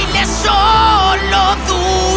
baile solo durará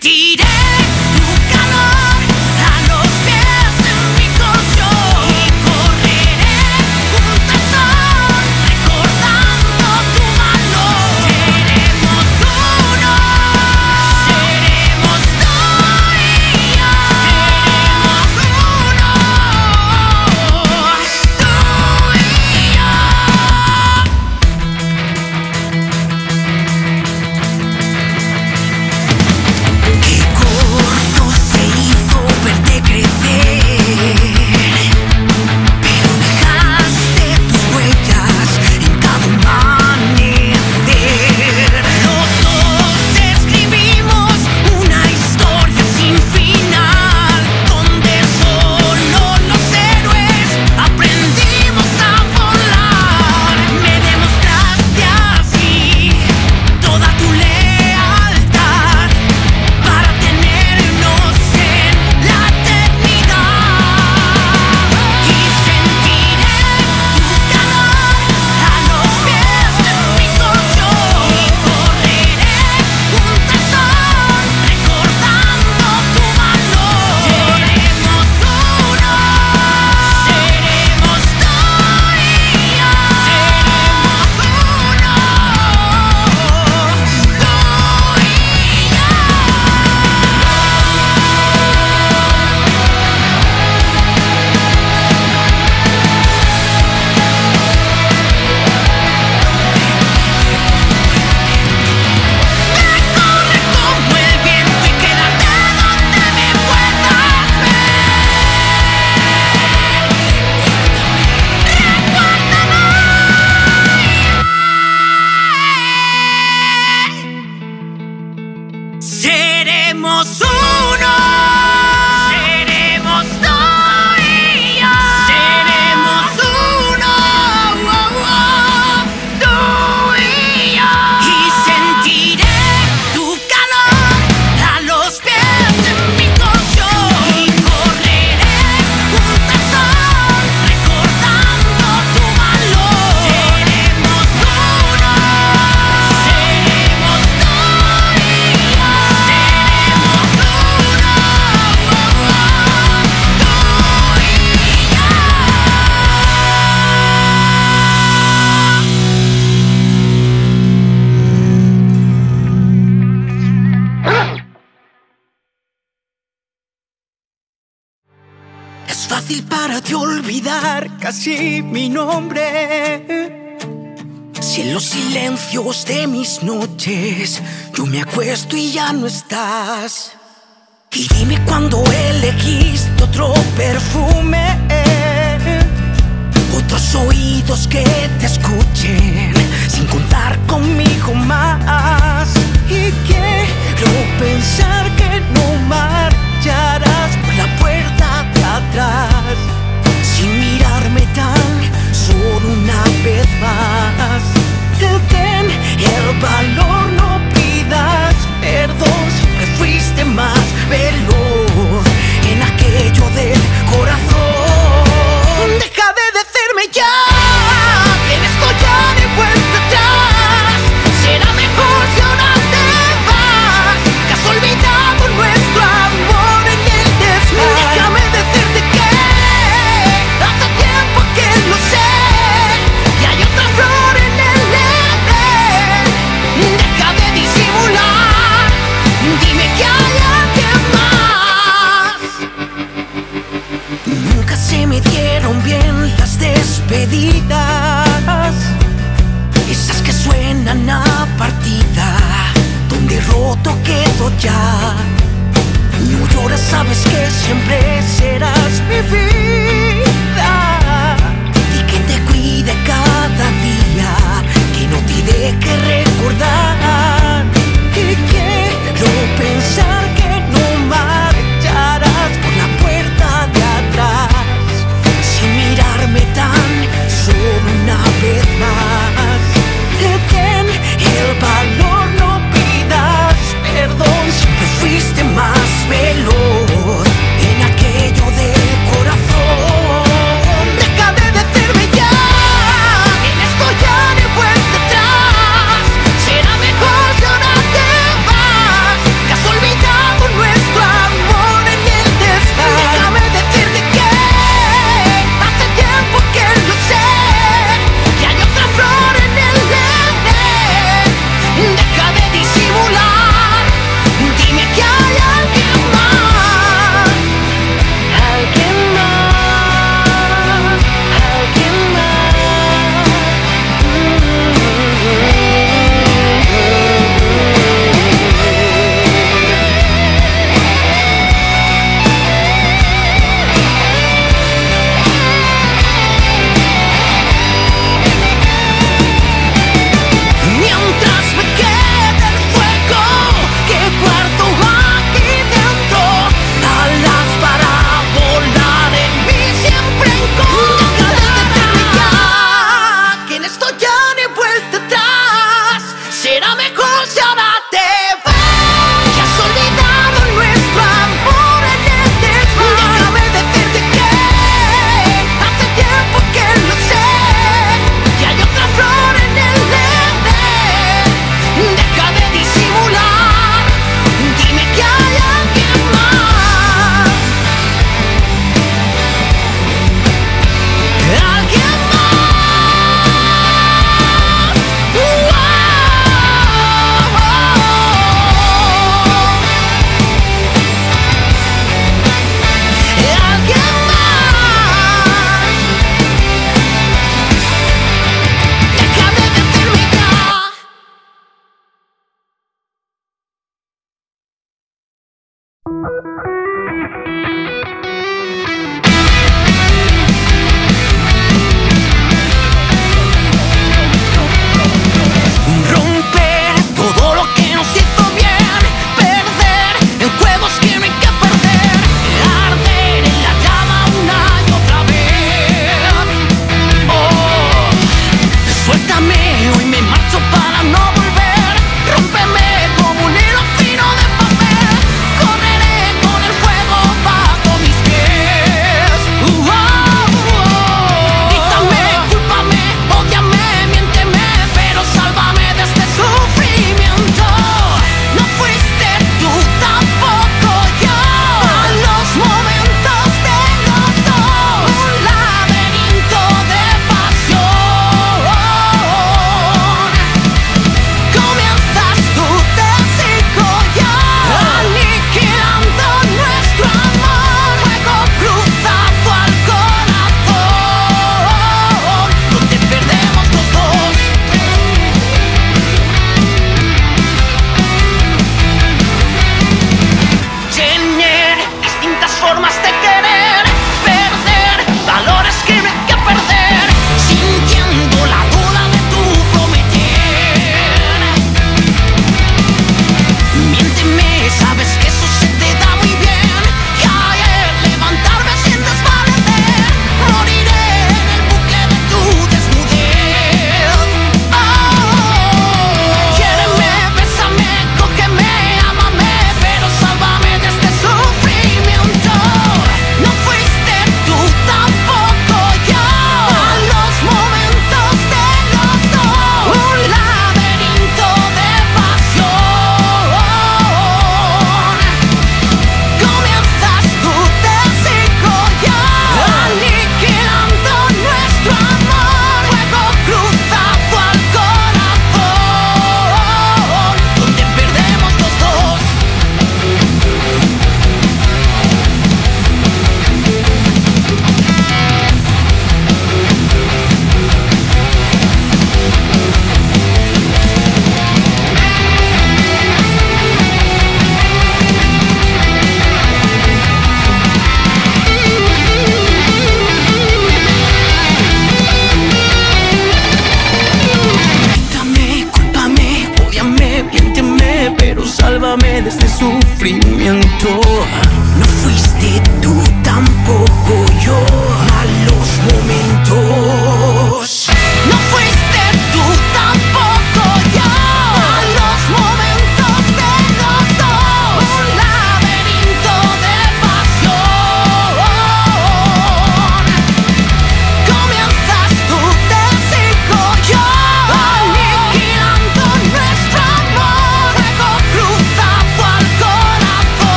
empty fácil para ti olvidar casi mi nombre. Si en los silencios de mis noches yo me acuesto y ya no estás. Y dime cuando elegiste otro perfume, otros oídos que te escuchen, sin contar conmigo más. Y quiero pensar.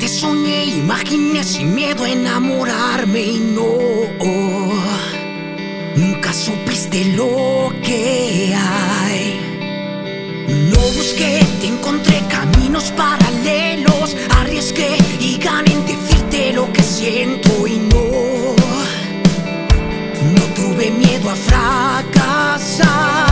Te soñé, imaginé sin miedo enamorarme y no. Nunca supiste lo que hay. No busqué, te encontré caminos paralelos. Arriesgué y gané en decirte lo que siento y no. No tuve miedo a fracasar.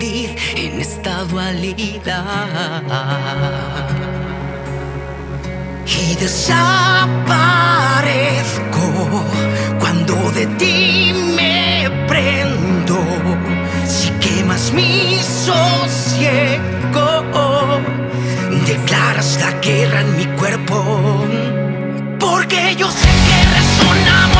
en esta dualidad. Y desaparezco cuando de ti me prendo. Si quemas mi sosiego, declaras la guerra en mi cuerpo. Porque yo sé que resonamos.